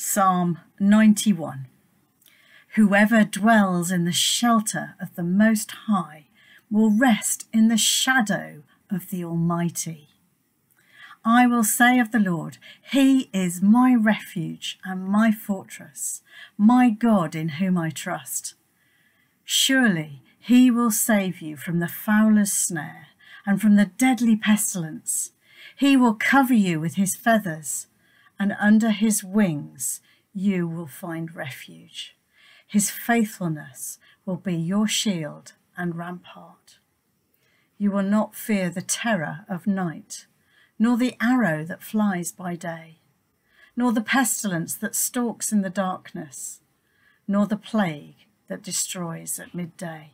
Psalm 91 Whoever dwells in the shelter of the Most High will rest in the shadow of the Almighty. I will say of the Lord, He is my refuge and my fortress, my God in whom I trust. Surely he will save you from the fowler's snare and from the deadly pestilence. He will cover you with his feathers, and under his wings you will find refuge. His faithfulness will be your shield and rampart. You will not fear the terror of night, nor the arrow that flies by day, nor the pestilence that stalks in the darkness, nor the plague that destroys at midday.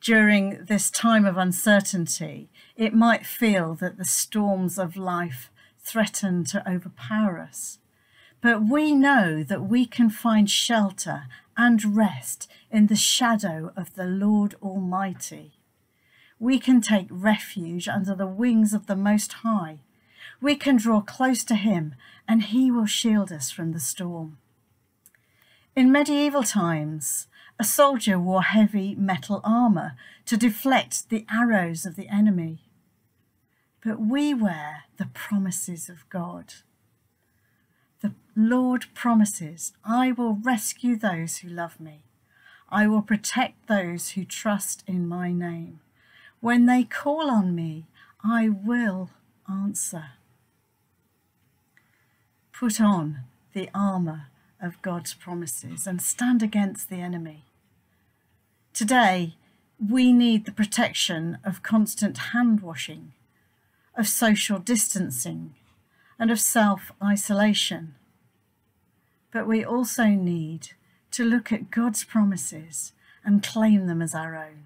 During this time of uncertainty, it might feel that the storms of life threaten to overpower us. But we know that we can find shelter and rest in the shadow of the Lord Almighty. We can take refuge under the wings of the Most High. We can draw close to Him and He will shield us from the storm. In medieval times, a soldier wore heavy metal armour to deflect the arrows of the enemy. But we wear the promises of God. The Lord promises, I will rescue those who love me. I will protect those who trust in my name. When they call on me, I will answer. Put on the armour of God's promises and stand against the enemy. Today, we need the protection of constant hand washing, of social distancing, and of self isolation. But we also need to look at God's promises and claim them as our own.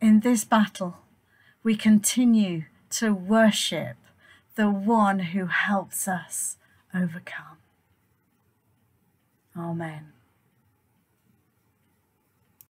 In this battle, we continue to worship the one who helps us overcome. Amen.